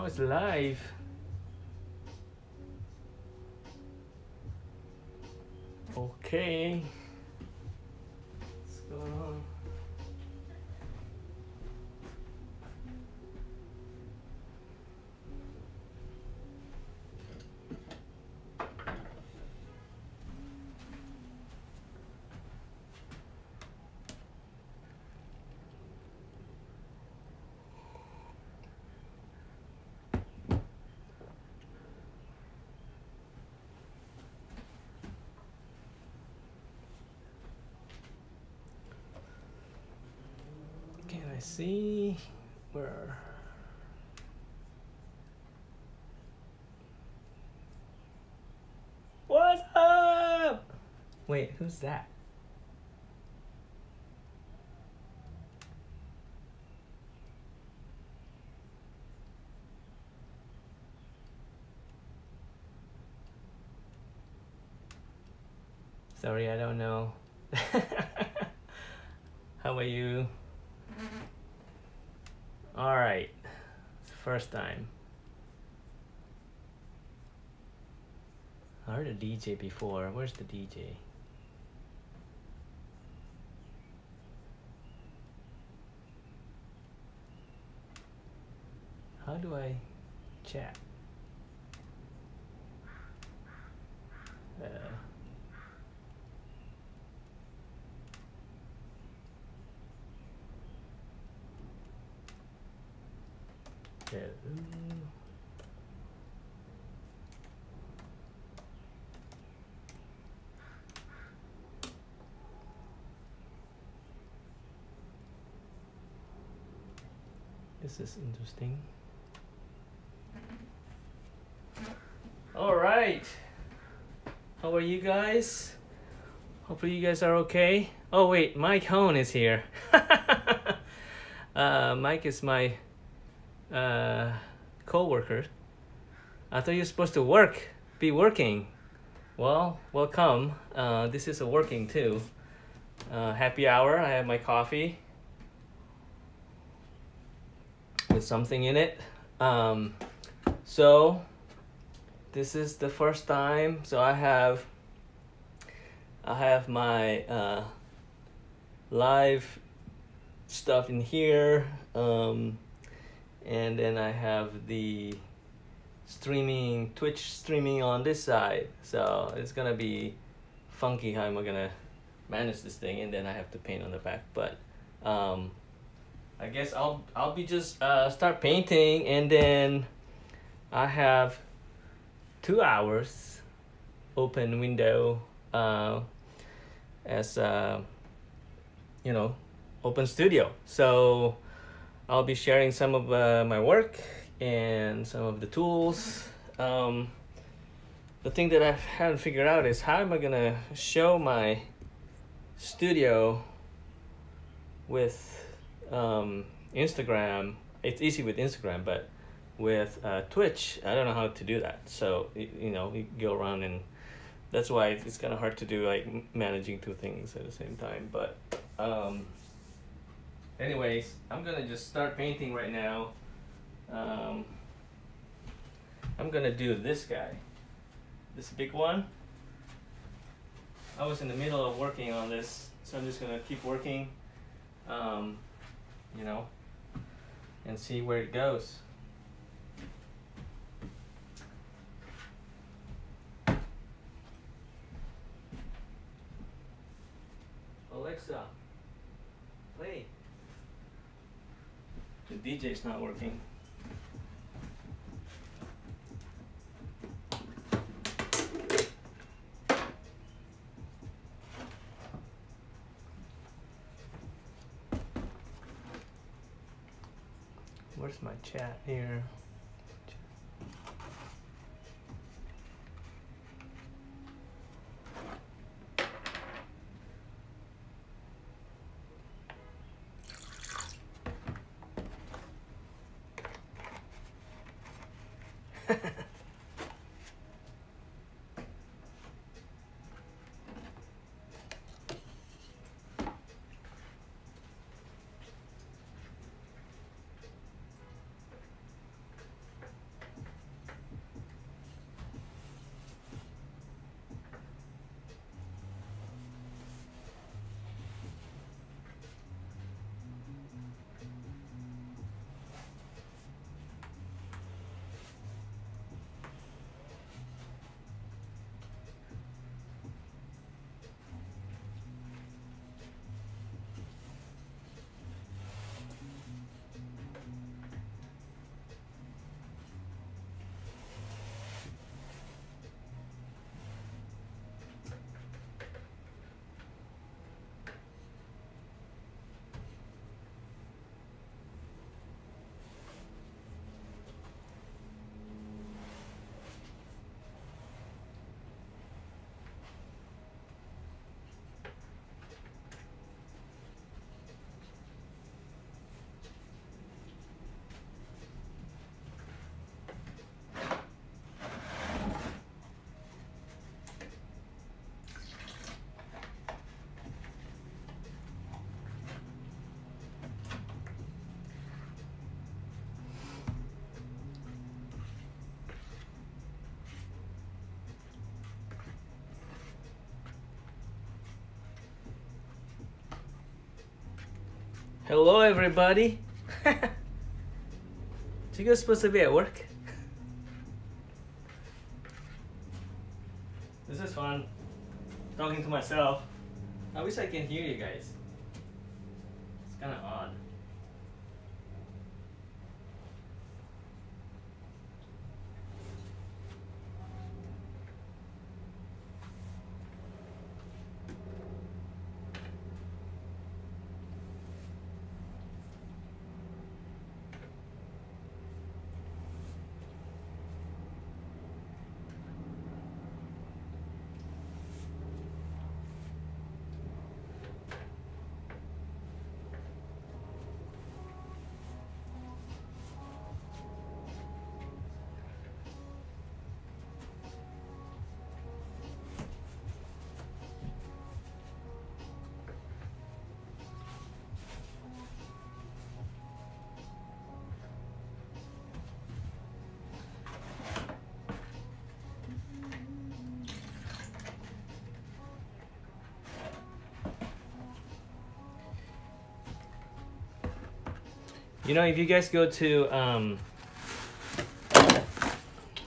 Now it's live. Okay. What's going on? Can I see where? What's up? Wait, who's that? Sorry, I don't know. How are you? All right, it's the first time. I heard a DJ before. Where's the DJ? How do I chat? Uh, This is interesting. All right. How are you guys? Hopefully you guys are okay. Oh wait, Mike Hone is here. uh, Mike is my uh, co-worker. I thought you're supposed to work, be working. Well, welcome. Uh, this is a working too. Uh, happy hour. I have my coffee with something in it. Um, so this is the first time. So I have I have my uh, live stuff in here, um, and then I have the streaming Twitch streaming on this side. So it's gonna be funky how am gonna manage this thing, and then I have to paint on the back, but. Um, I guess I'll I'll be just uh, start painting and then I have two hours open window uh, as uh, you know open studio so I'll be sharing some of uh, my work and some of the tools um, the thing that I haven't figured out is how am I gonna show my studio with um, Instagram, it's easy with Instagram, but with uh, Twitch, I don't know how to do that. So you know, you go around and that's why it's kind of hard to do like managing two things at the same time. But um, anyways, I'm gonna just start painting right now. Um, I'm gonna do this guy, this big one. I was in the middle of working on this, so I'm just gonna keep working. Um, you know, and see where it goes. Alexa, play. The DJ's not working. Where's my chat here? Hello, everybody. you guys supposed to be at work? this is fun. Talking to myself. I wish I can hear you guys. You know, if you guys go to um,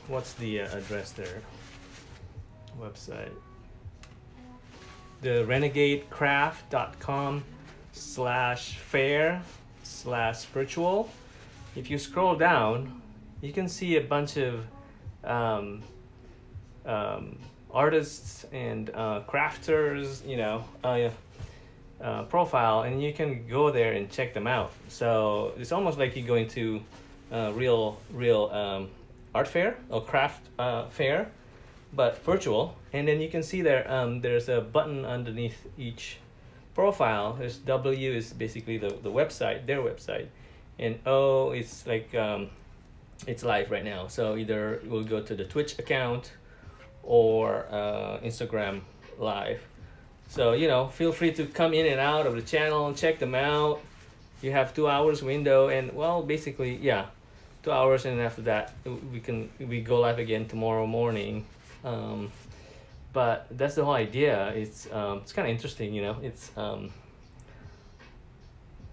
what's the uh, address there? Website. The renegadecraft.com slash fair slash virtual. If you scroll down, you can see a bunch of um, um, artists and uh, crafters, you know, uh, uh, profile and you can go there and check them out. So it's almost like you're going to a uh, real, real um, art fair or craft uh, fair, but virtual. And then you can see there, um, there's a button underneath each profile. There's W is basically the, the website, their website. And O is like, um, it's live right now. So either we'll go to the Twitch account or uh, Instagram live so, you know, feel free to come in and out of the channel, and check them out. You have two hours window and well, basically, yeah, two hours and after that we can, we go live again tomorrow morning. Um, but that's the whole idea. It's, um, it's kind of interesting, you know, it's, um,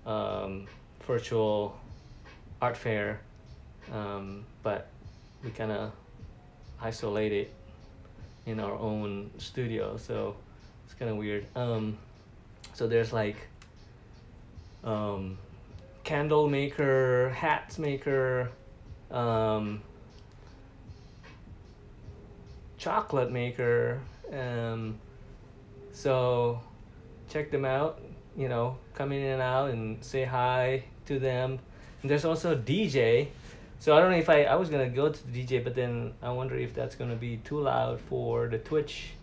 um, virtual art fair, um, but we kind of isolate it in our own studio. So, kind of weird. Um, so there's like um, candle maker, hats maker, um, chocolate maker. Um, so check them out. You know, come in and out and say hi to them. And there's also DJ. So I don't know if I I was gonna go to the DJ, but then I wonder if that's gonna be too loud for the Twitch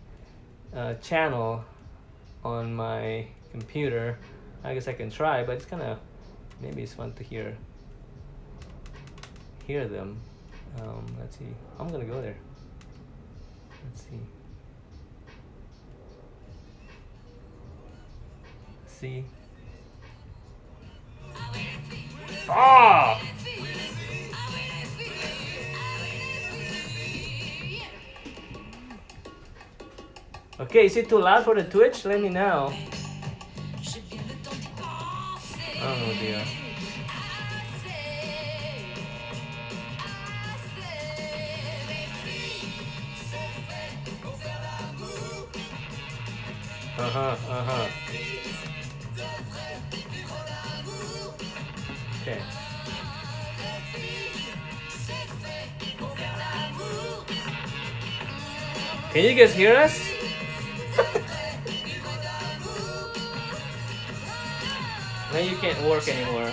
uh, channel on my computer. I guess I can try, but it's kind of maybe it's fun to hear hear them. Um, let's see. I'm gonna go there. Let's see. See. Ah! Okay, is it too loud for the Twitch? Let me know. Oh dear. Uh-huh, uh-huh. Okay. Can you guys hear us? Now you can't work anymore.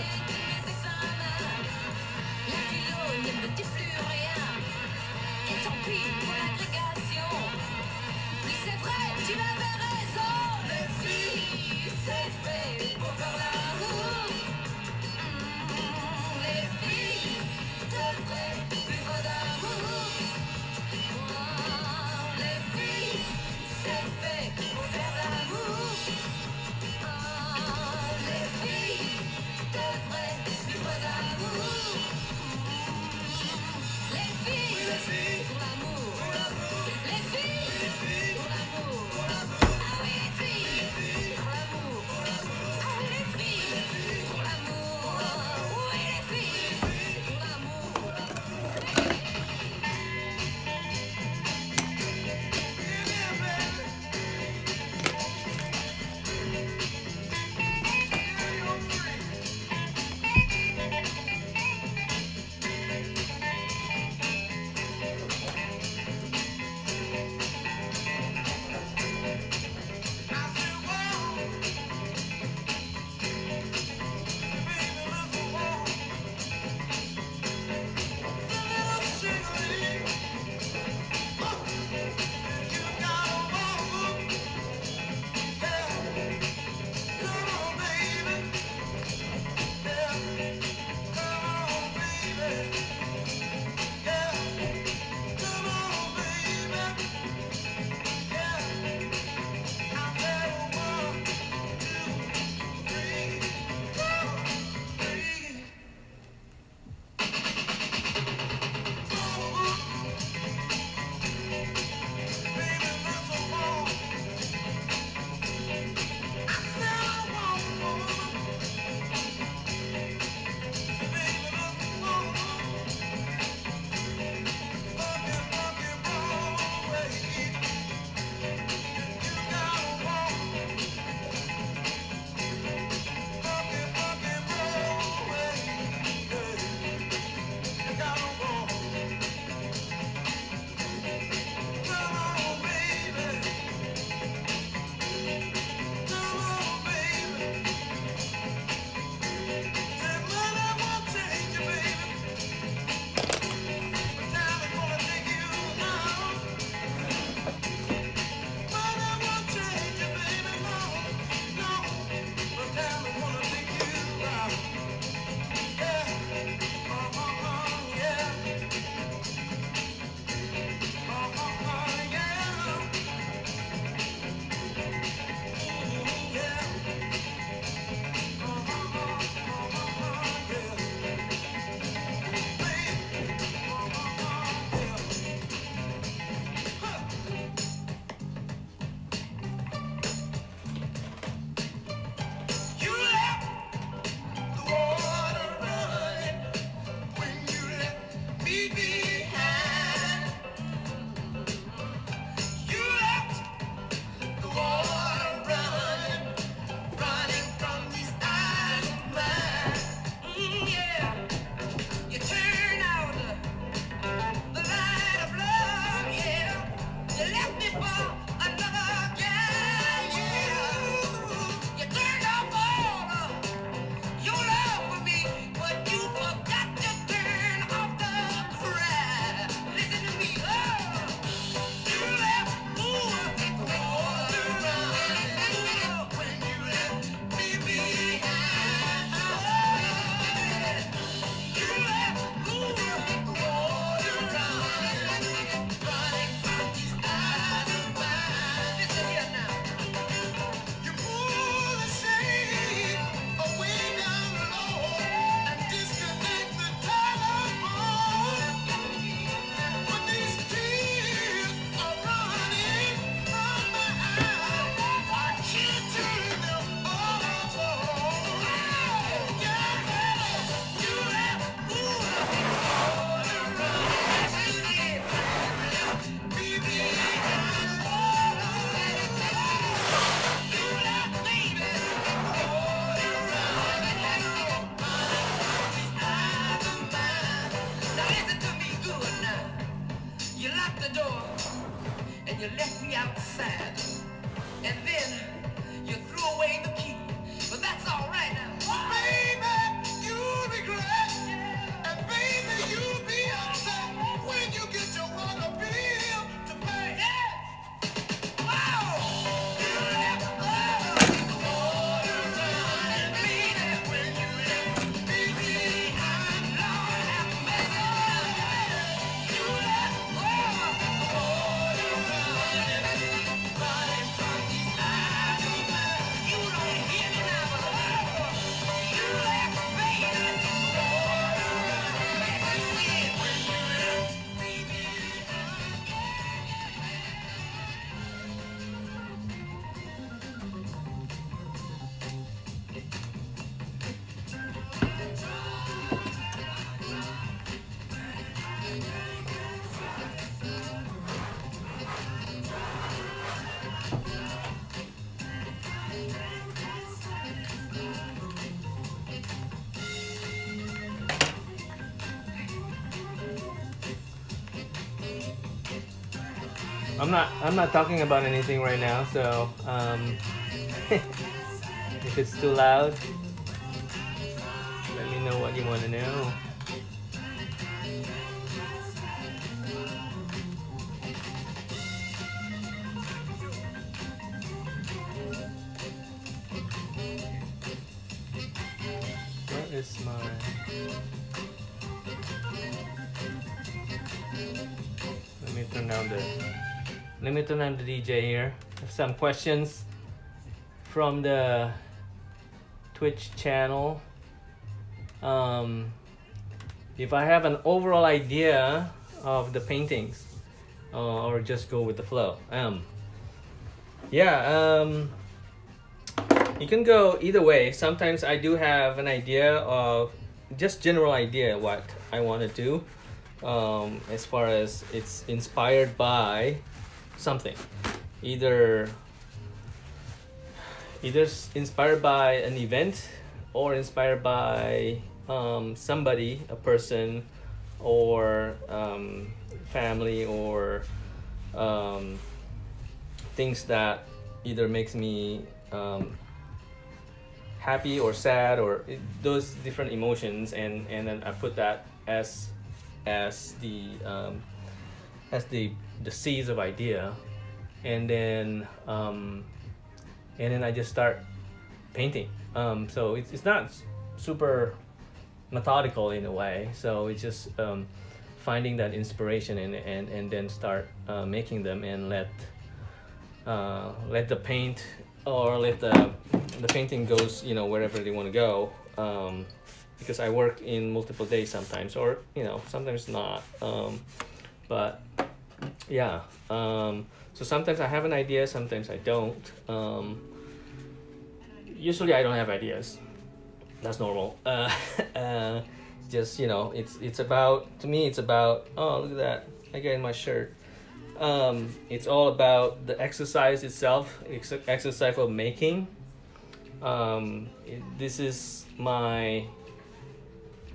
I'm not I'm not talking about anything right now, so um, if it's too loud, let me know what you want to know. Let me turn on the DJ here. Some questions from the Twitch channel. Um, if I have an overall idea of the paintings, uh, or just go with the flow. Um, yeah, um, you can go either way. Sometimes I do have an idea of just general idea what I want to do. Um, as far as it's inspired by something, either either inspired by an event or inspired by um, somebody, a person, or um, family, or um, things that either makes me um, happy or sad or it, those different emotions and and then I put that as as the um, as the the seeds of idea and then um, and then I just start painting. Um, so it's, it's not super methodical in a way. So it's just um, finding that inspiration and, and, and then start uh, making them and let uh, let the paint or let the the painting goes you know wherever they want to go. Um, because I work in multiple days sometimes or you know sometimes not. Um, but yeah um, so sometimes I have an idea sometimes I don't. Um, usually I don't have ideas. That's normal. Uh, uh, just you know it's it's about to me it's about oh look at that. I get in my shirt. Um, it's all about the exercise itself ex- exercise of making. Um, it, this is my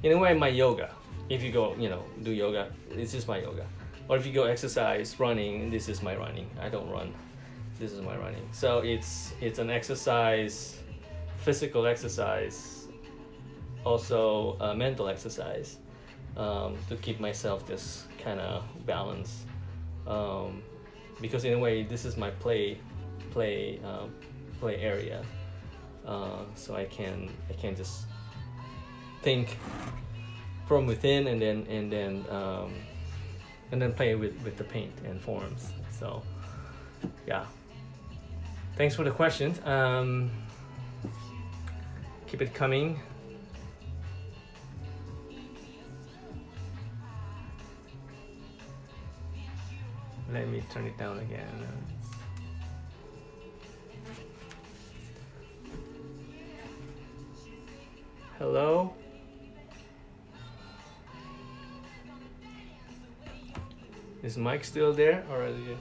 in a way my yoga. If you go you know do yoga this is my yoga or if you go exercise running this is my running. I don't run. This is my running. So it's it's an exercise physical exercise also a mental exercise um, to keep myself just kind of balanced. Um, because in a way this is my play play um, play area. Uh, so I can I can just think from within and then and then um, and then play with with the paint and forms. So yeah. Thanks for the questions. Um, keep it coming. Let me turn it down again. Hello is mike still there? Or is he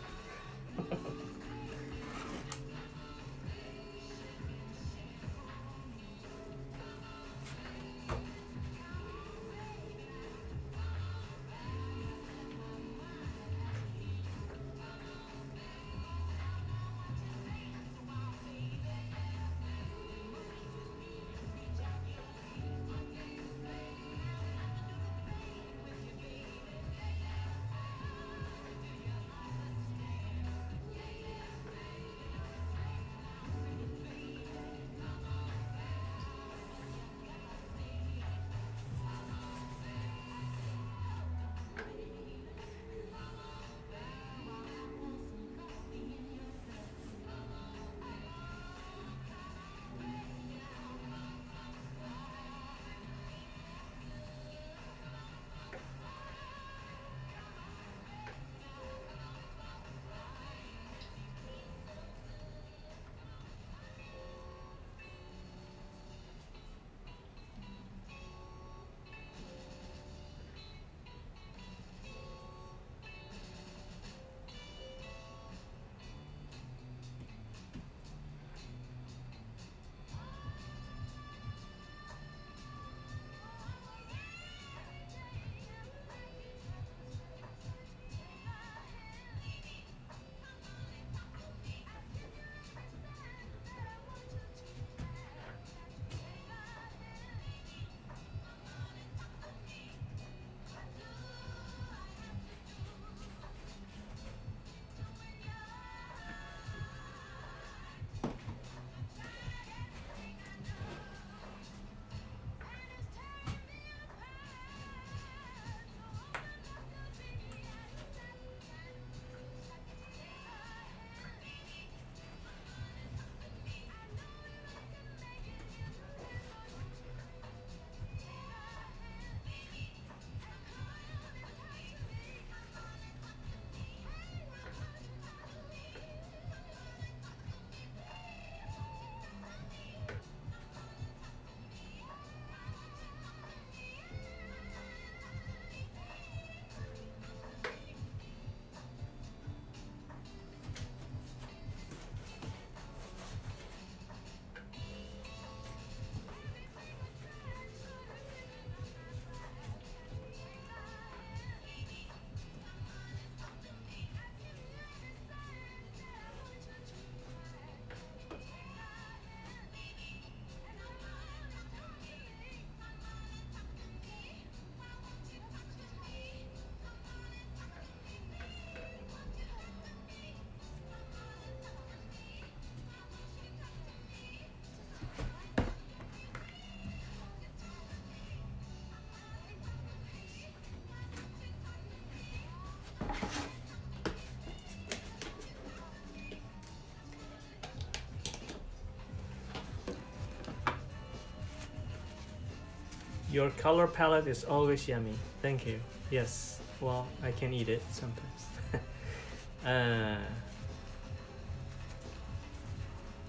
Your color palette is always yummy. Thank you. Yes. Well, I can eat it sometimes. uh,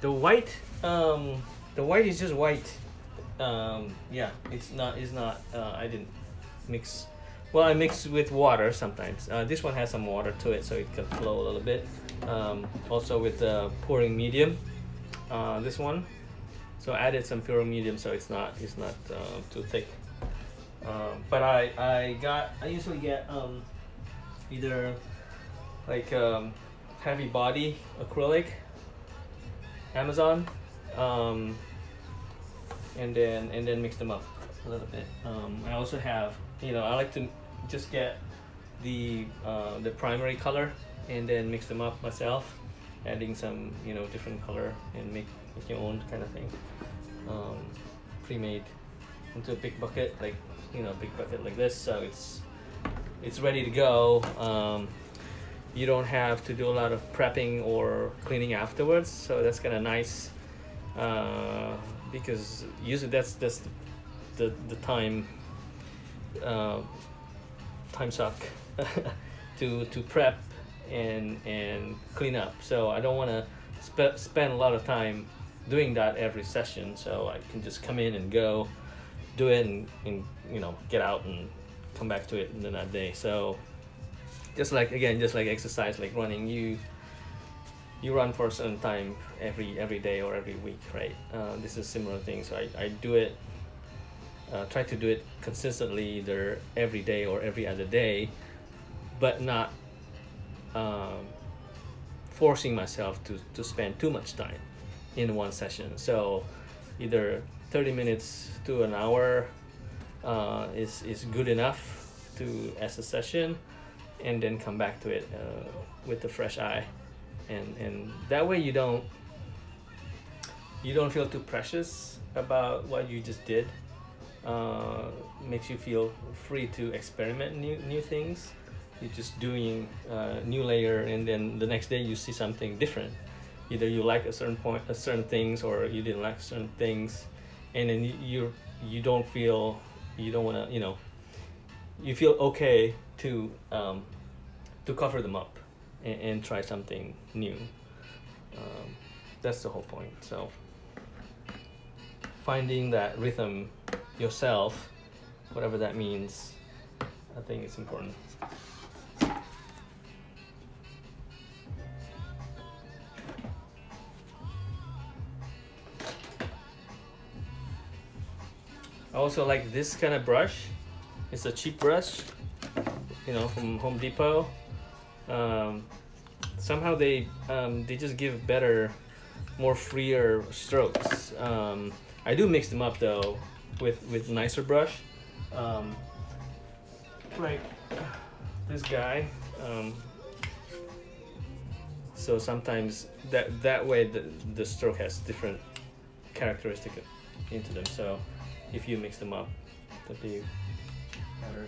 the white, um, the white is just white. Um, yeah, it's not. It's not. Uh, I didn't mix. Well, I mix with water sometimes. Uh, this one has some water to it, so it can flow a little bit. Um, also with the pouring medium, uh, this one. So I added some pouring medium, so it's not it's not uh, too thick. Um, but I I got I usually get um, either like um, heavy body acrylic, Amazon, um, and then and then mix them up a little bit. Um, I also have you know I like to just get the uh, the primary color and then mix them up myself, adding some you know different color and make, your own kind of thing. Um, pre-made into a big bucket like you know big bucket like this so it's it's ready to go um, you don't have to do a lot of prepping or cleaning afterwards so that's kind of nice uh, because usually that's that's the the time uh, time suck to to prep and and clean up so I don't want to spe- spend a lot of time doing that every session so I can just come in and go do it and, and you know get out and come back to it in that day. So just like again just like exercise like running you you run for a certain time every every day or every week right? Uh, this is similar thing so I, I do it uh, try to do it consistently either every day or every other day but not um, forcing myself to, to spend too much time in one session. So either 30 minutes to an hour uh, is, is good enough to as a session and then come back to it uh, with a fresh eye. And and that way you don't you don't feel too precious about what you just did. Uh, makes you feel free to experiment new new things. You're just doing uh, new layer and then the next day you see something different either you like a certain point a certain things or you didn't like certain things and then you you, don't feel you don't want to you know you feel okay to um, to cover them up and, and try something new. Um, that's the whole point. So finding that rhythm yourself whatever that means i think it's important also like this kind of brush. It's a cheap brush, you know, from Home Depot. Um, somehow they um, they just give better, more freer strokes. Um, I do mix them up though with with nicer brush. Um, like this guy. Um, so sometimes that that way the, the stroke has different characteristic into them. So if you mix them up, that'd be better.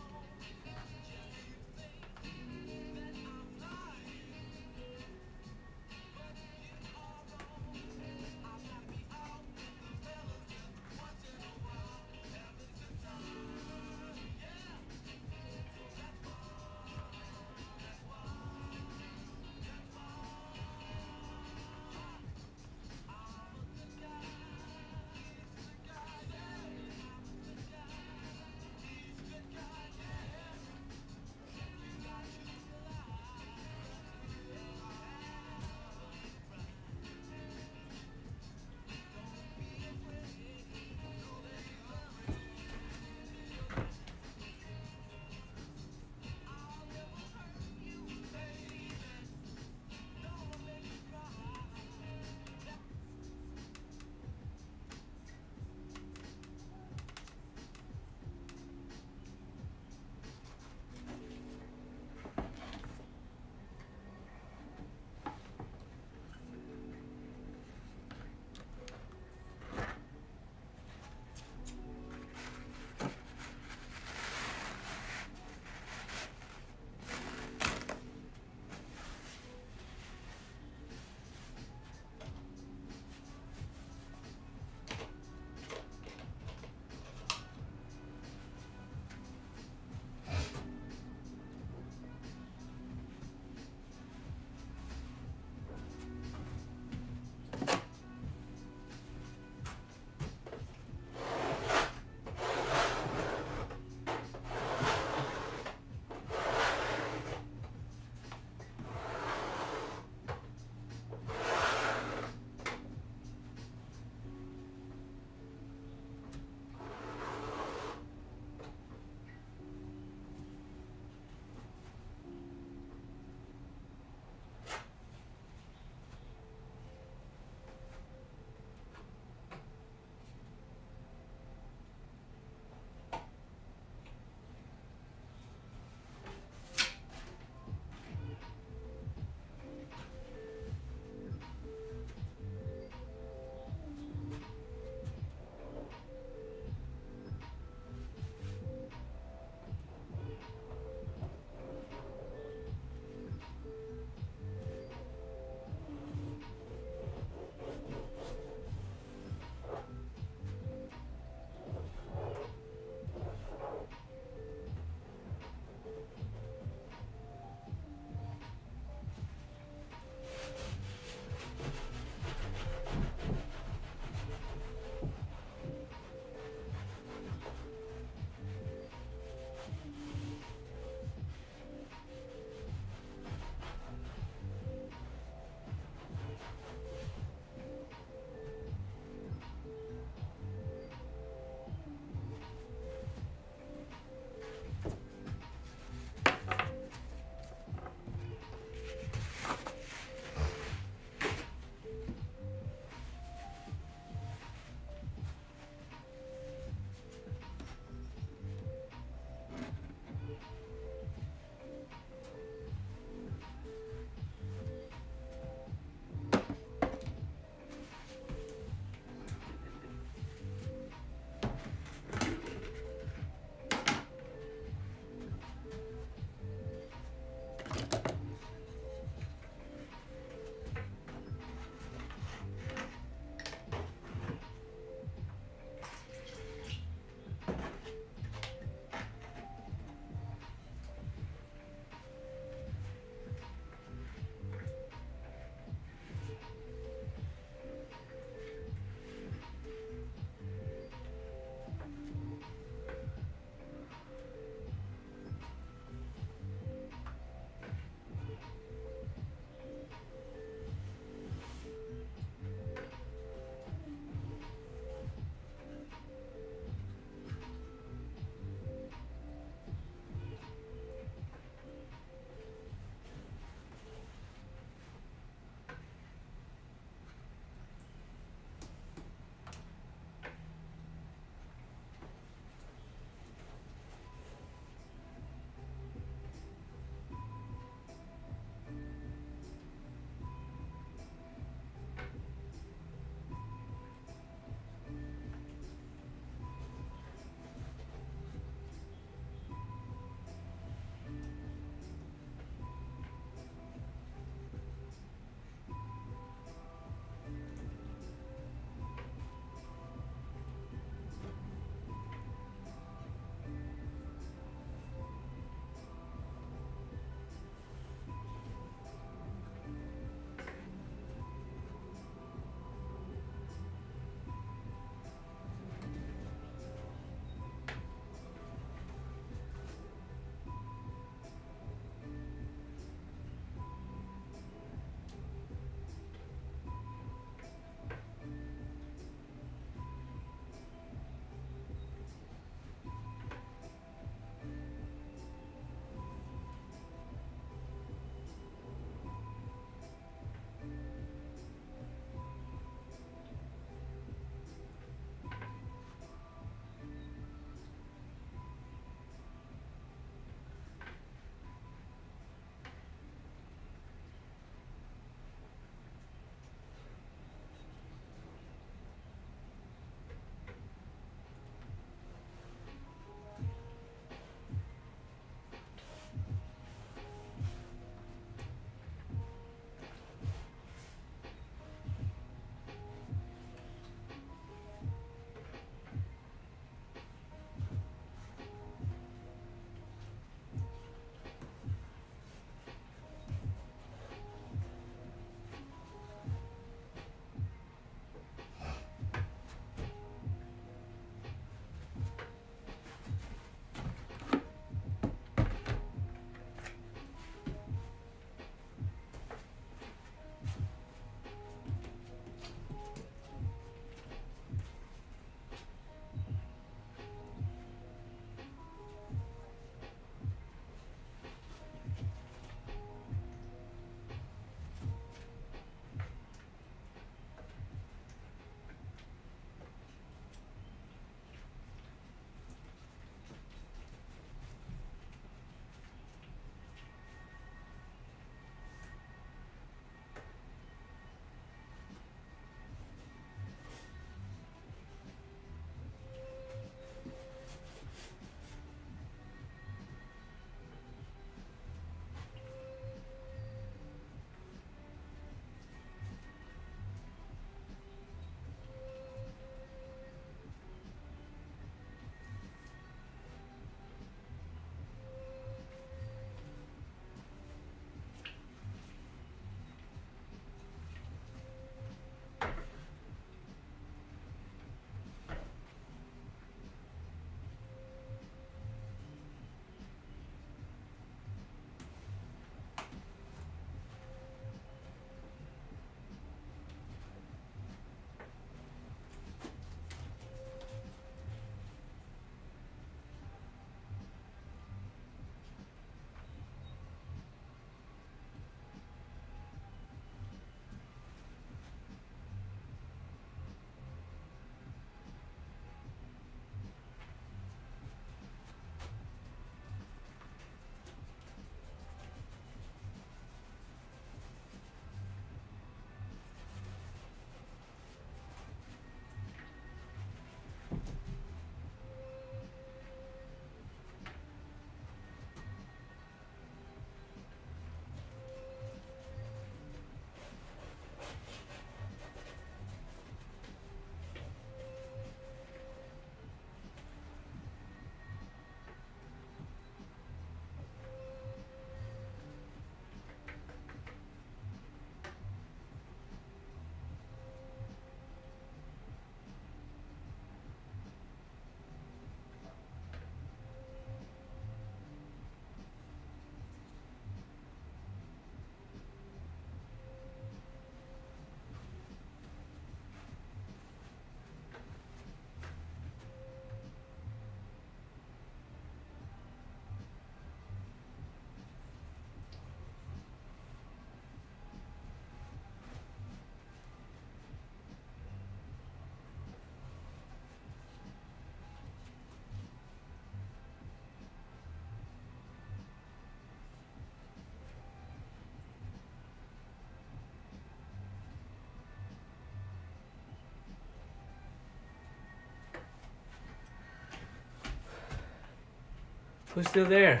Who's still there?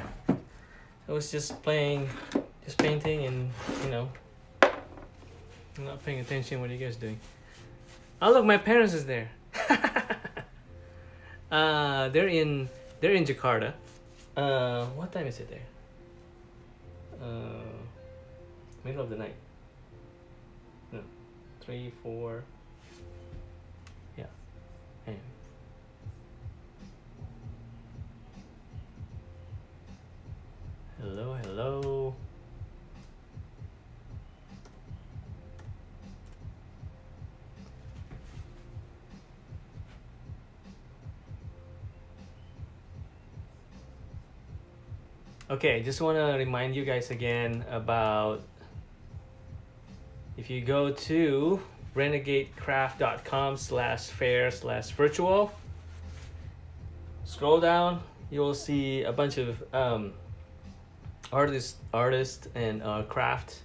I was just playing, just painting, and you know, I'm not paying attention. What you guys doing? Oh look, my parents is there. uh, they're in they're in Jakarta. Uh, what time is it there? Okay, just want to remind you guys again about if you go to renegadecraft.com slash fair slash virtual, scroll down, you will see a bunch of um, artists, artists and uh, craft,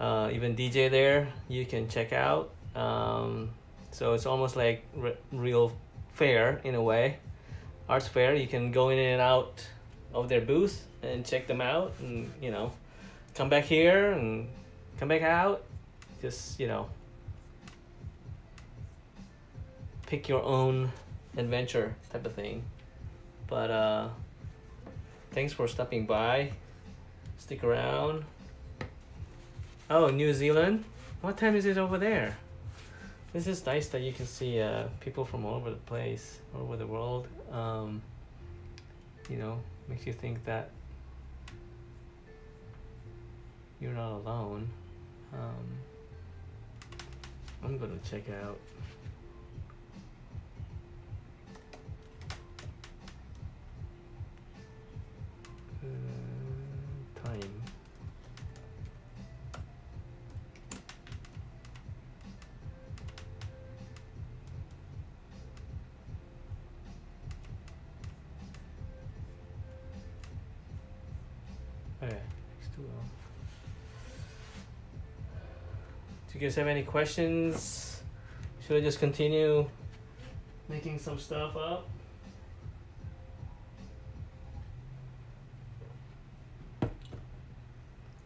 uh, even DJ there you can check out. Um, so it's almost like re- real fair in a way, arts fair. You can go in and out of their booth and check them out and you know come back here and come back out. Just you know pick your own adventure type of thing. But uh thanks for stopping by. Stick around. Oh new zealand. What time is it over there? This is nice that you can see uh, people from all over the place all over the world. Um, you know makes you think that you're not alone. Um, I'm gonna check out. Uh, Okay, X2L. Um, do you guys have any questions? Should I just continue making some stuff up?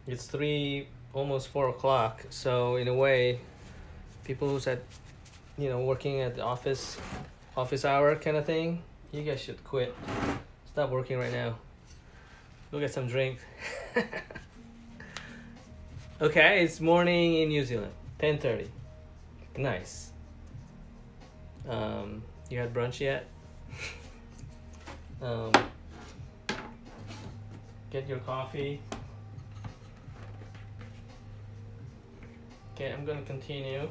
It's three, almost four o'clock. So in a way, people who's at, you know, working at the office, office hour kind of thing, you guys should quit. Stop working right now. Go get some drink. okay, it's morning in New Zealand. 10:30. Nice. Um, you had brunch yet? um, get your coffee. Okay, I'm gonna continue.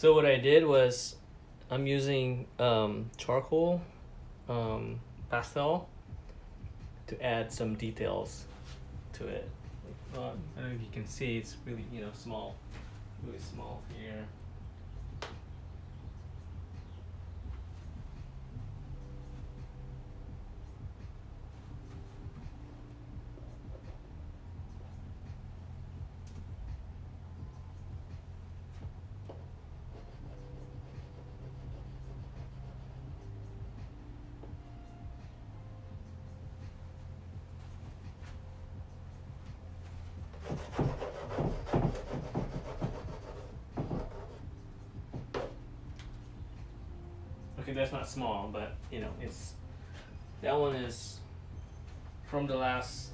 So what I did was, I'm using um, charcoal, um, pastel, to add some details to it. I don't know if you can see, it's really you know small, really small here. Okay, that's not small, but you know, it's that one is from the last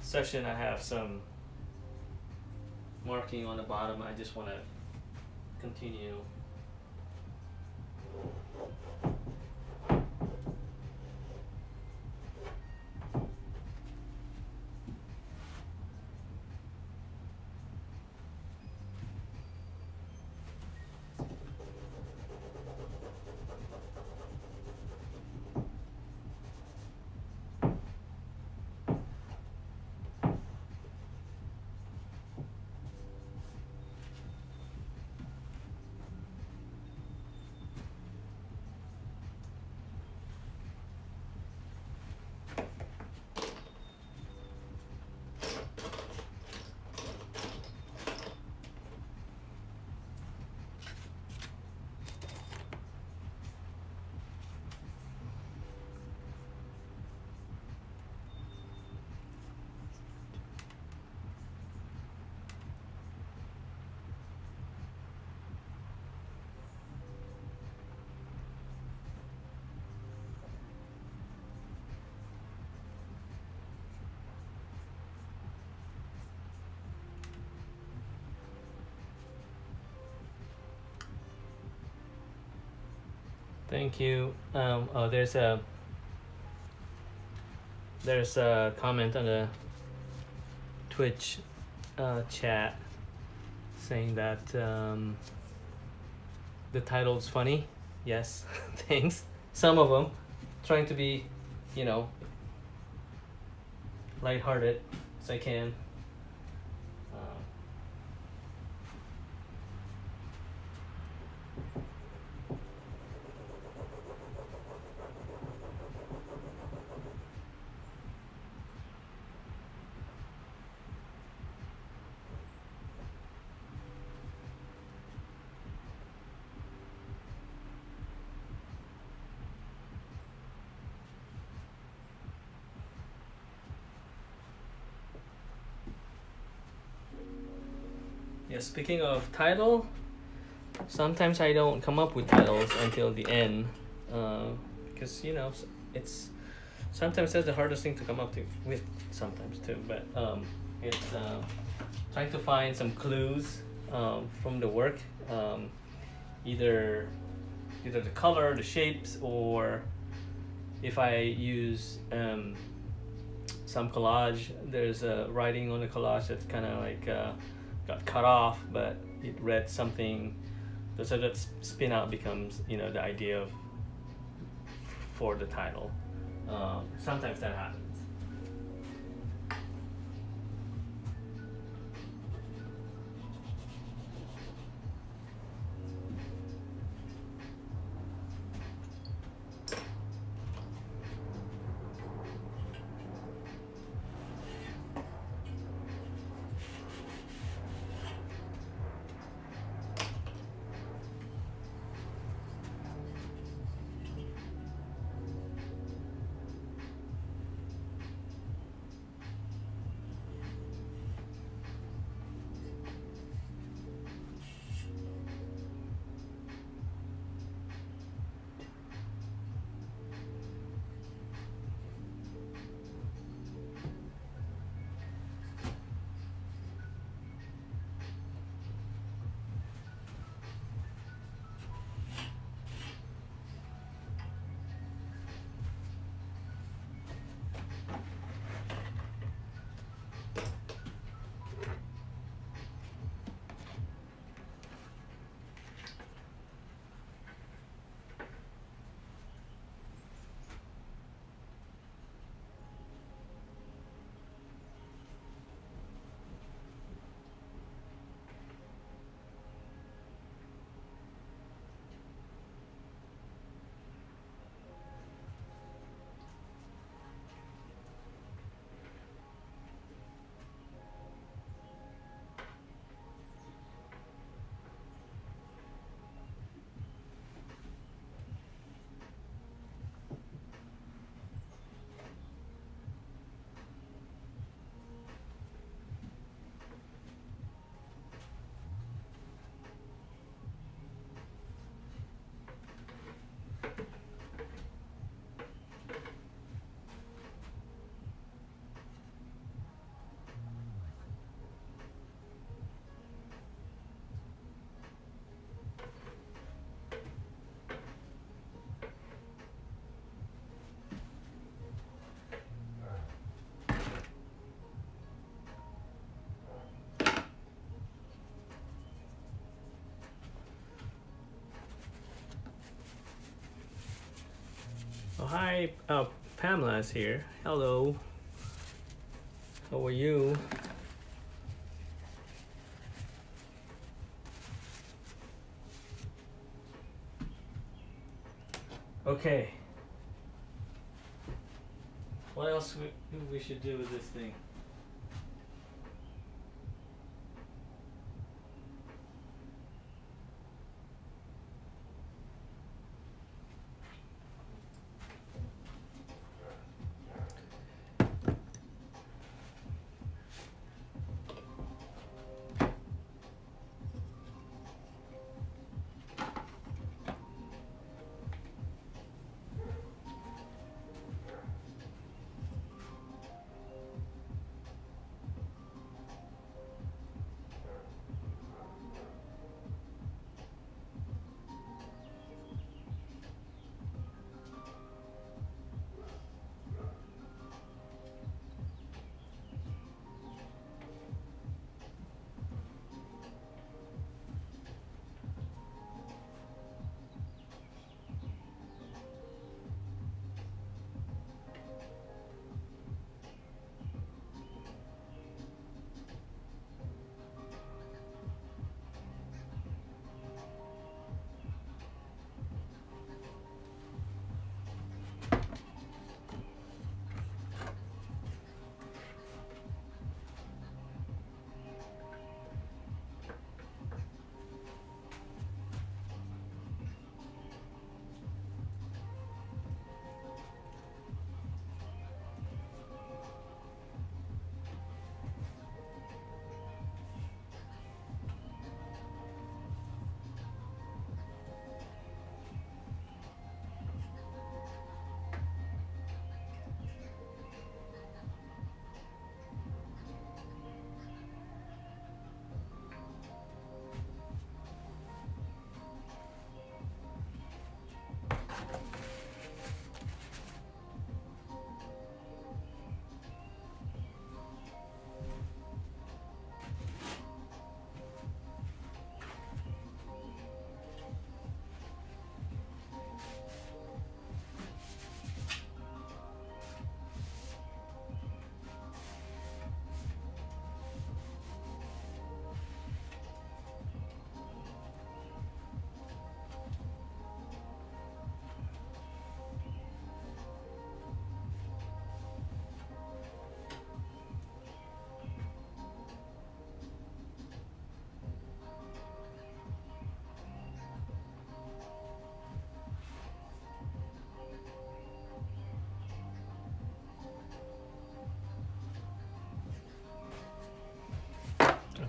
session. I have some marking on the bottom. I just want to continue. Thank you. Um, oh, there's a there's a comment on the Twitch uh, chat saying that um, the title's funny. Yes, thanks. Some of them trying to be, you know, lighthearted as I can. Yeah, speaking of title, sometimes I don't come up with titles until the end, because you know it's sometimes that's the hardest thing to come up to with sometimes too. But um, it's uh, trying to find some clues um, from the work, um, either either the color, the shapes, or if I use um, some collage, there's a writing on the collage that's kind of like. Uh, got cut off, but it read something. So that spin out becomes, you know, the idea of for the title. Um, sometimes that happens. Hi, uh, Pamela's here. Hello. How are you? Okay. What else we, we should do with this thing?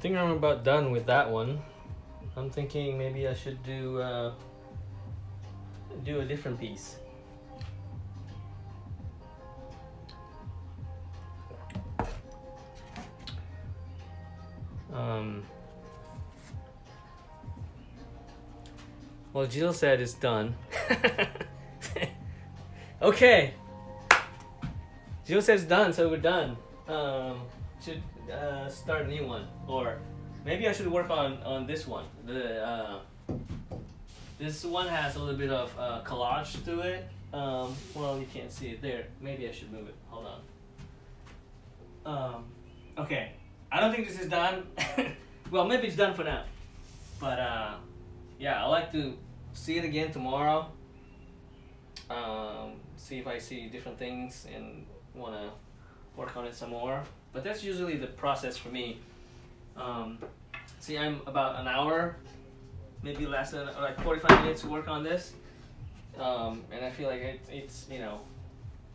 Think I'm about done with that one. I'm thinking maybe I should do uh, do a different piece. Um, well, Jill said it's done. okay. Jill says done, so we're done. Um, should uh, start a new one, or maybe I should work on on this one. The uh, this one has a little bit of uh, collage to it. Um, well, you can't see it there. Maybe I should move it. Hold on. Um, okay, I don't think this is done. well, maybe it's done for now. But uh, yeah, I like to see it again tomorrow. Um, see if I see different things and want to work on it some more. But that's usually the process for me. Um, see, I'm about an hour, maybe less than like 45 minutes to work on this, um, and I feel like it, it's you know,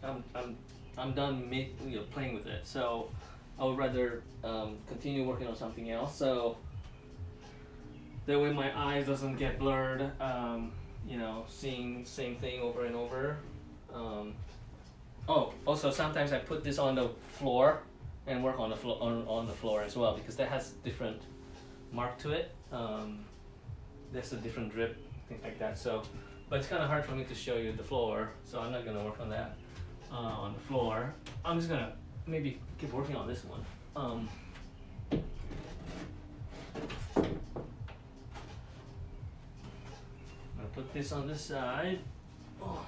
I'm I'm I'm done make, you know, playing with it. So I would rather um, continue working on something else. So that way my eyes doesn't get blurred. Um, you know, seeing same thing over and over. Um, oh, also sometimes I put this on the floor and work on the floor on, on the floor as well because that has different mark to it. Um, there's a different drip, things like that. So, but it's kind of hard for me to show you the floor, so I'm not gonna work on that uh, on the floor. I'm just gonna maybe keep working on this one. Um, I'm gonna put this on this side. Oh.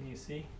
Can you see?